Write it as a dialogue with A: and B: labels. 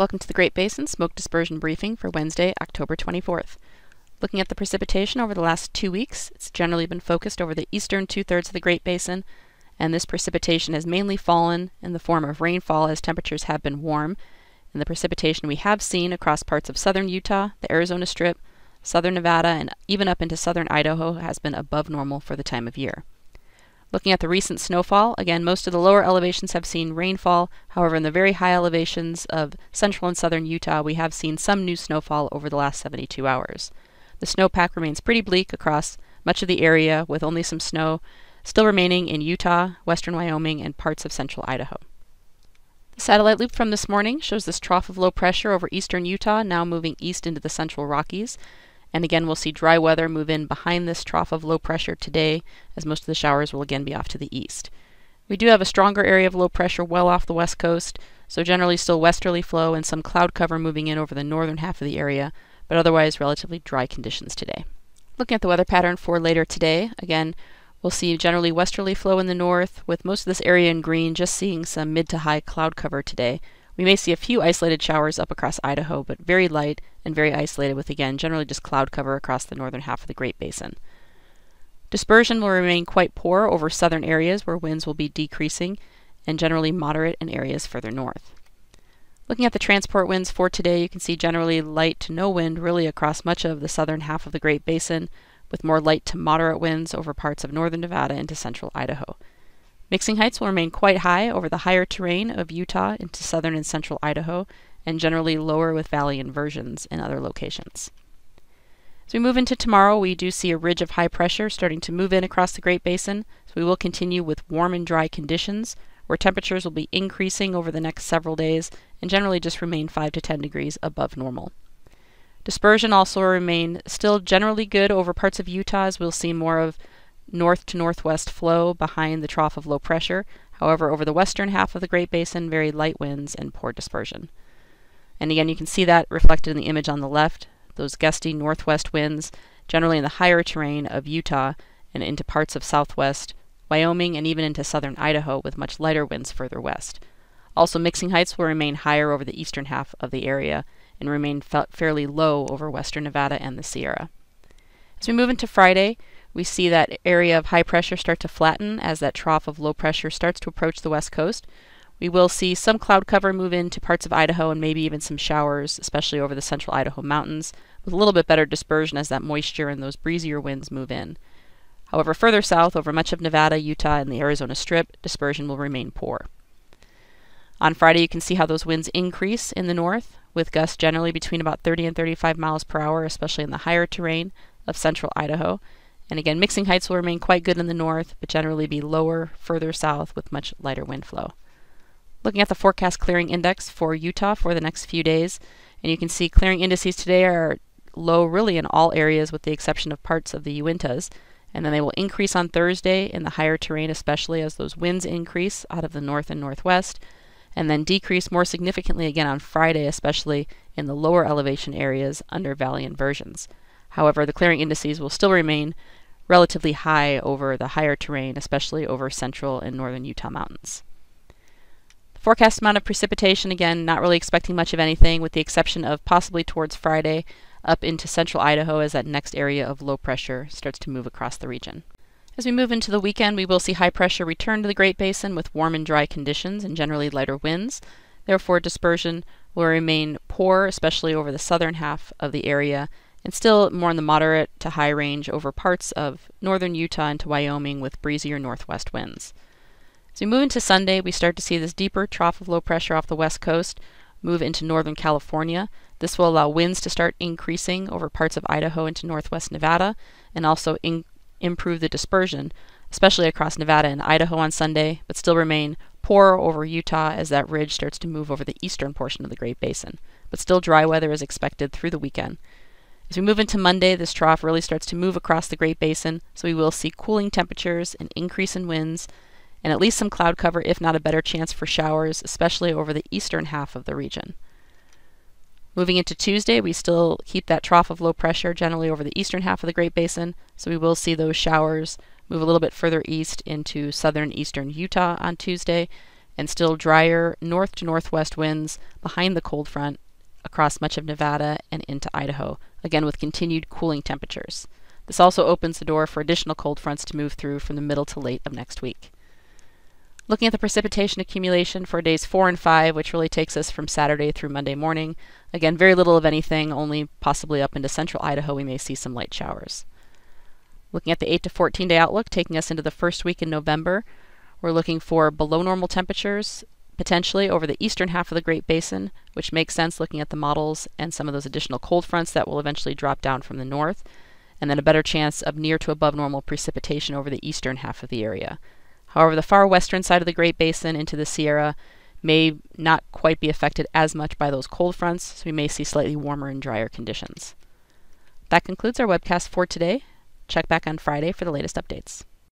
A: Welcome to the Great Basin Smoke Dispersion Briefing for Wednesday, October 24th. Looking at the precipitation over the last two weeks, it's generally been focused over the eastern two thirds of the Great Basin, and this precipitation has mainly fallen in the form of rainfall as temperatures have been warm. And the precipitation we have seen across parts of southern Utah, the Arizona Strip, southern Nevada, and even up into southern Idaho has been above normal for the time of year. Looking at the recent snowfall, again, most of the lower elevations have seen rainfall. However, in the very high elevations of central and southern Utah, we have seen some new snowfall over the last 72 hours. The snowpack remains pretty bleak across much of the area, with only some snow still remaining in Utah, western Wyoming, and parts of central Idaho. The satellite loop from this morning shows this trough of low pressure over eastern Utah now moving east into the central Rockies. And again, we'll see dry weather move in behind this trough of low pressure today, as most of the showers will again be off to the east. We do have a stronger area of low pressure well off the west coast, so generally still westerly flow and some cloud cover moving in over the northern half of the area, but otherwise relatively dry conditions today. Looking at the weather pattern for later today, again, we'll see generally westerly flow in the north, with most of this area in green just seeing some mid to high cloud cover today, we may see a few isolated showers up across Idaho, but very light and very isolated with, again, generally just cloud cover across the northern half of the Great Basin. Dispersion will remain quite poor over southern areas where winds will be decreasing and generally moderate in areas further north. Looking at the transport winds for today, you can see generally light to no wind really across much of the southern half of the Great Basin, with more light to moderate winds over parts of northern Nevada into central Idaho. Mixing heights will remain quite high over the higher terrain of Utah into southern and central Idaho, and generally lower with valley inversions in other locations. As we move into tomorrow, we do see a ridge of high pressure starting to move in across the Great Basin, so we will continue with warm and dry conditions, where temperatures will be increasing over the next several days and generally just remain 5 to 10 degrees above normal. Dispersion also remain still generally good over parts of Utah as we'll see more of north to northwest flow behind the trough of low pressure. However, over the western half of the Great Basin, very light winds and poor dispersion. And again, you can see that reflected in the image on the left, those gusty northwest winds, generally in the higher terrain of Utah and into parts of southwest Wyoming and even into southern Idaho with much lighter winds further west. Also, mixing heights will remain higher over the eastern half of the area and remain fairly low over western Nevada and the Sierra. As we move into Friday, we see that area of high pressure start to flatten as that trough of low pressure starts to approach the west coast. We will see some cloud cover move into parts of Idaho and maybe even some showers, especially over the central Idaho mountains, with a little bit better dispersion as that moisture and those breezier winds move in. However, further south over much of Nevada, Utah, and the Arizona Strip, dispersion will remain poor. On Friday, you can see how those winds increase in the north, with gusts generally between about 30 and 35 miles per hour, especially in the higher terrain of central Idaho. And again, mixing heights will remain quite good in the north, but generally be lower further south with much lighter wind flow. Looking at the forecast clearing index for Utah for the next few days, and you can see clearing indices today are low really in all areas with the exception of parts of the Uintas. And then they will increase on Thursday in the higher terrain, especially as those winds increase out of the north and northwest, and then decrease more significantly again on Friday, especially in the lower elevation areas under valley inversions. However, the clearing indices will still remain relatively high over the higher terrain, especially over central and northern Utah mountains. Forecast amount of precipitation, again, not really expecting much of anything, with the exception of possibly towards Friday up into central Idaho as that next area of low pressure starts to move across the region. As we move into the weekend, we will see high pressure return to the Great Basin with warm and dry conditions and generally lighter winds. Therefore, dispersion will remain poor, especially over the southern half of the area, and still more in the moderate to high range over parts of northern Utah into Wyoming with breezier northwest winds. As we move into Sunday, we start to see this deeper trough of low pressure off the west coast move into northern California. This will allow winds to start increasing over parts of Idaho into northwest Nevada and also in- improve the dispersion, especially across Nevada and Idaho on Sunday, but still remain poor over Utah as that ridge starts to move over the eastern portion of the Great Basin. But still dry weather is expected through the weekend. As we move into Monday, this trough really starts to move across the Great Basin, so we will see cooling temperatures, an increase in winds, and at least some cloud cover, if not a better chance for showers, especially over the eastern half of the region. Moving into Tuesday, we still keep that trough of low pressure generally over the eastern half of the Great Basin, so we will see those showers move a little bit further east into southern eastern Utah on Tuesday, and still drier north to northwest winds behind the cold front across much of Nevada and into Idaho, again with continued cooling temperatures. This also opens the door for additional cold fronts to move through from the middle to late of next week. Looking at the precipitation accumulation for days 4 and 5, which really takes us from Saturday through Monday morning, again, very little of anything, only possibly up into central Idaho we may see some light showers. Looking at the 8 to 14 day outlook, taking us into the first week in November, we're looking for below normal temperatures, potentially over the eastern half of the Great Basin, which makes sense looking at the models and some of those additional cold fronts that will eventually drop down from the north, and then a better chance of near to above normal precipitation over the eastern half of the area. However, the far western side of the Great Basin into the Sierra may not quite be affected as much by those cold fronts, so we may see slightly warmer and drier conditions. That concludes our webcast for today. Check back on Friday for the latest updates.